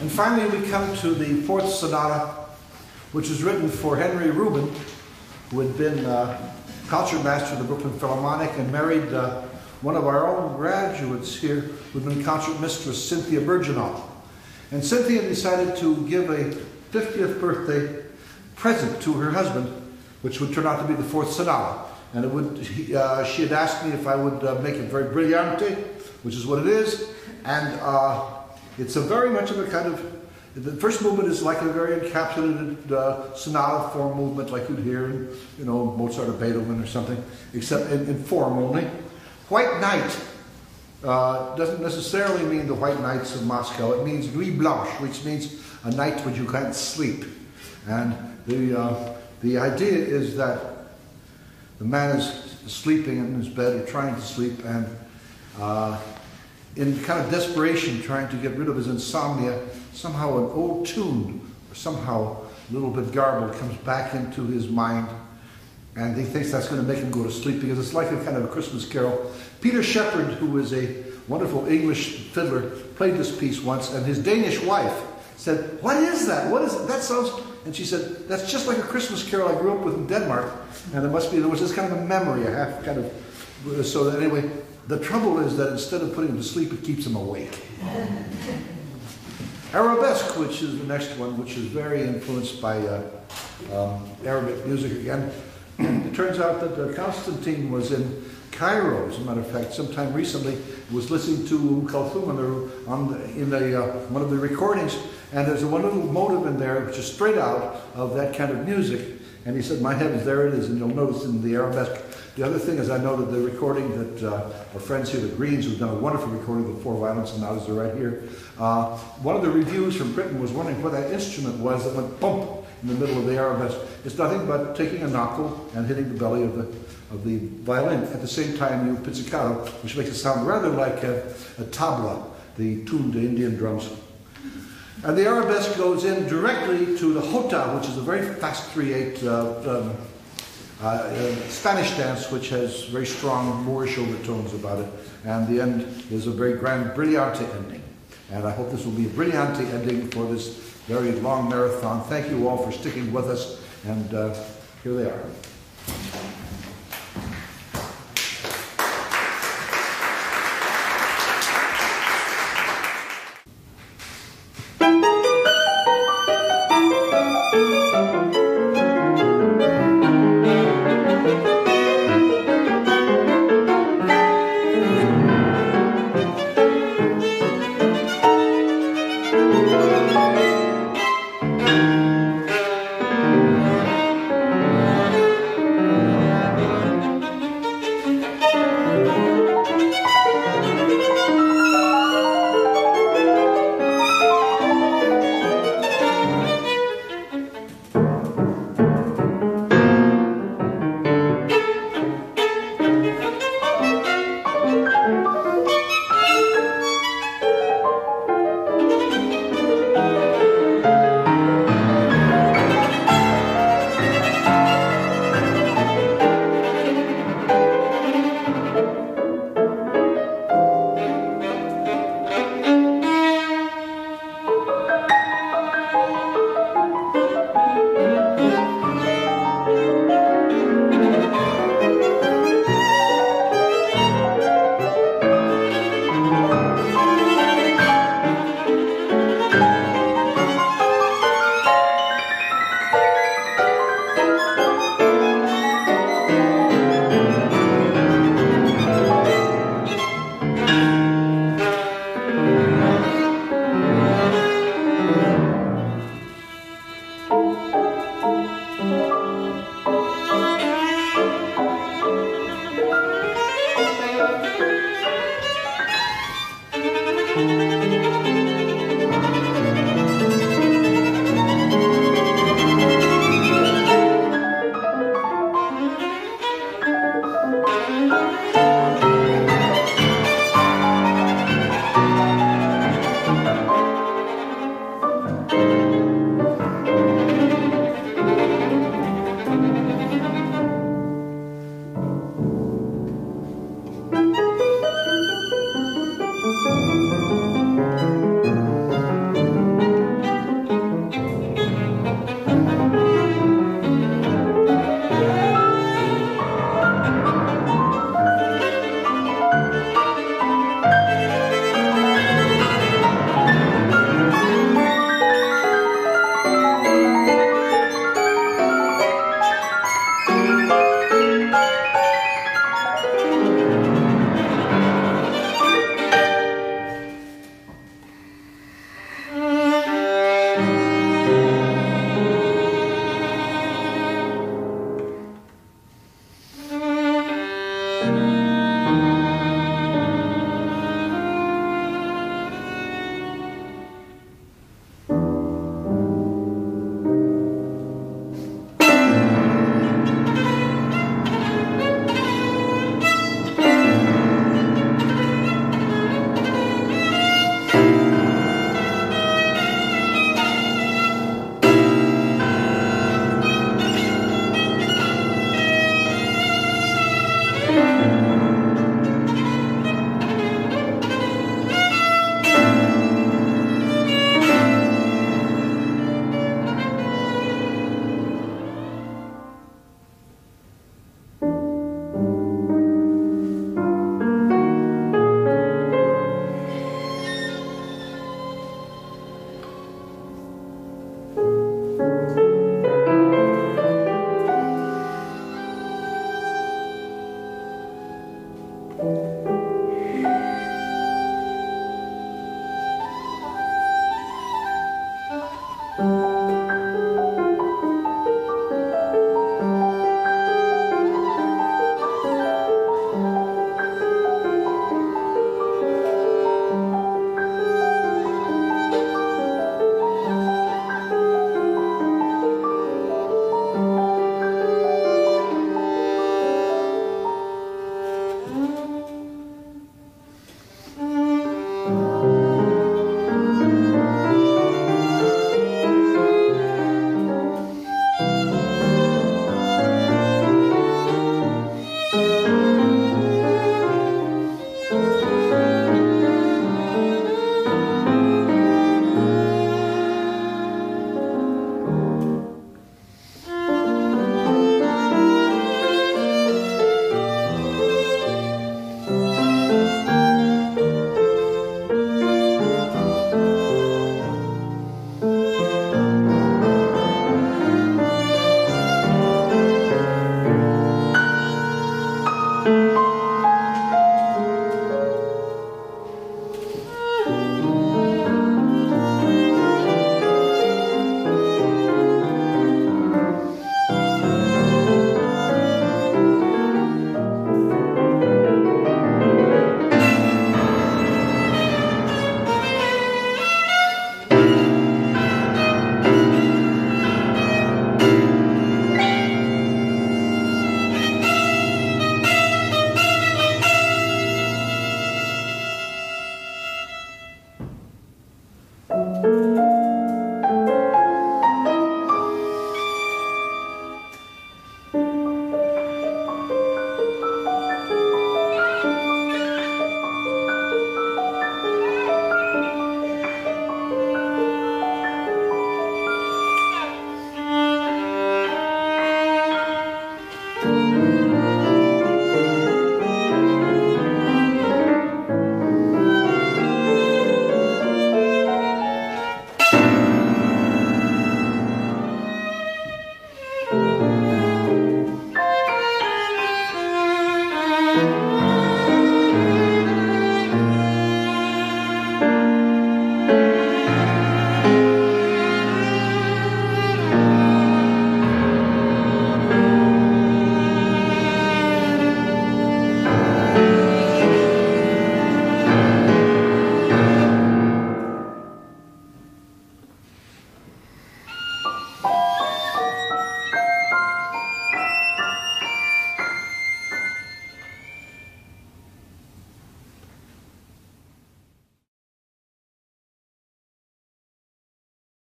And finally, we come to the fourth sonata, which was written for Henry Rubin, who had been uh, concertmaster of the Brooklyn Philharmonic and married uh, one of our own graduates here, who'd been concert mistress, Cynthia Burgenaw. And Cynthia decided to give a 50th birthday present to her husband, which would turn out to be the fourth sonata. And it would, uh, she had asked me if I would uh, make it very brillante, which is what it is. And uh, it's a very much of a kind of, the first movement is like a very encapsulated uh, sonata form movement like you'd hear in, you know, Mozart or Beethoven or something, except in, in form only. White Night uh, doesn't necessarily mean the White Nights of Moscow. It means Nuit Blanche, which means a night when you can't sleep. And the, uh, the idea is that the man is sleeping in his bed or trying to sleep, and uh, in kind of desperation, trying to get rid of his insomnia, somehow an old tune, or somehow a little bit garbled, comes back into his mind, and he thinks that's going to make him go to sleep because it's like a kind of a Christmas carol. Peter Sheppard, who is a wonderful English fiddler, played this piece once, and his Danish wife said, What is that? What is it? That sounds. And she said, That's just like a Christmas carol I grew up with in Denmark. And there must be, there was this kind of a memory, I have kind of. So that anyway, the trouble is that instead of putting him to sleep, it keeps him awake. Arabesque, which is the next one, which is very influenced by uh, um, Arabic music again. it turns out that uh, Constantine was in Cairo, as a matter of fact, sometime recently, was listening to Um Kulthum on the, on the, in the, uh, one of the recordings, and there's a one little motive in there which is straight out of that kind of music. And he said, My heavens, there it is. And you'll notice in the arabesque. The other thing is, I noted the recording that uh, our friends here, the Greens, who've done a wonderful recording of the Four Violins and Sonatas, are right here. Uh, one of the reviews from Britain was wondering what that instrument was that went bump in the middle of the arabesque. It's nothing but taking a knuckle and hitting the belly of the, of the violin. At the same time, you pizzicato, which makes it sound rather like a, a tabla, the tuned Indian drums. And the arabesque goes in directly to the jota, which is a very fast 3-8 uh, um, uh, Spanish dance, which has very strong Moorish overtones about it. And the end is a very grand brillante ending. And I hope this will be a brillante ending for this very long marathon. Thank you all for sticking with us. And uh, here they are.